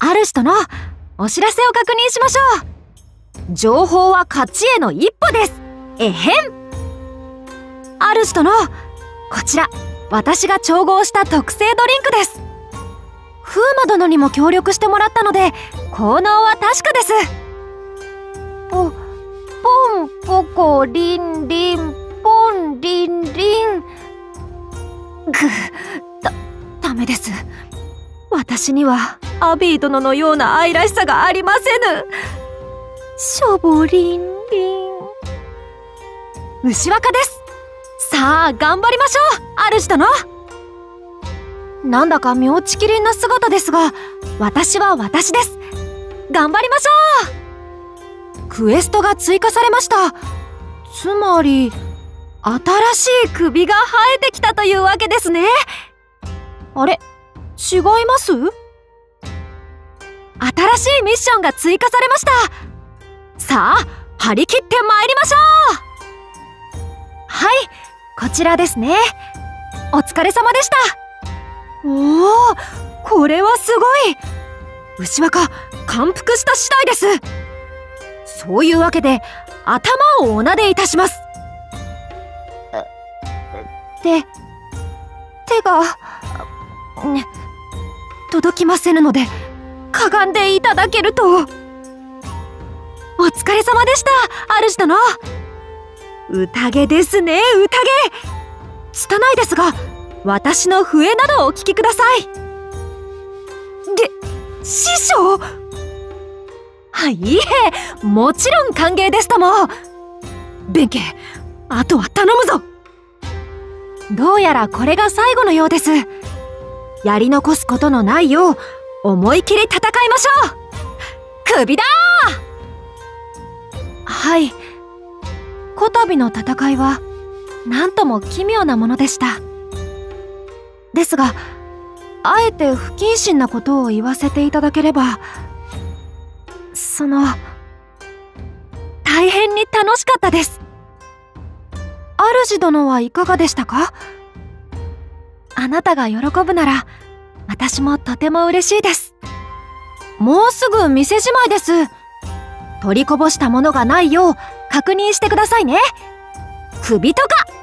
主とのお知らせを確認しましょう。情報は勝ちへの一歩です。えへん。主とのこちら私が調合した特製ドリンクです。風魔殿にも協力してもらったので効能は確かです。ポポンポコリンリンポンリンリン。ぐだダメです。私には。アビー殿のような愛らしさがありませぬ。しょぼりんりん牛若です。さあ頑張りましょう。主殿。なんだか妙ちきりんな姿ですが私は私です。頑張りましょう。クエストが追加されました。つまり新しい首が生えてきたというわけですね。あれ違います？新しいミッションが追加されました。さあ張り切って参りましょう。はいこちらですね。お疲れ様でした。おおこれはすごい。牛若感服した次第です。そういうわけで頭をおなでいたします。手手がね届きませぬのでかがんでいただけると。お疲れ様でした主殿。宴ですね宴。拙いですが私の笛などお聞きください。げ師匠？はいいえもちろん歓迎ですとも。弁慶あとは頼むぞ。どうやらこれが最後のようです。やり残すことのないよう思い切り戦いましょう。首だ！はい。こたびの戦いは何とも奇妙なものでした。ですがあえて不謹慎なことを言わせていただければその大変に楽しかったです。主殿はいかがでしたか？あなたが喜ぶなら私もとても嬉しいです。もうすぐ店じまいです。取りこぼしたものがないよう確認してくださいね。首とか。